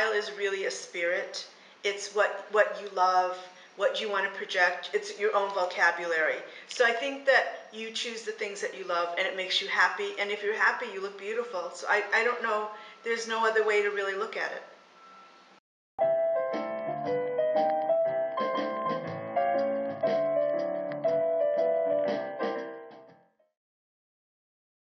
style is really a spirit. It's what what you love what you want to project. It's your own vocabulary. So i think that you choose the things that you love and it makes you happy. And if you're happy you look beautiful. So i I don't know there's no other way to really look at it.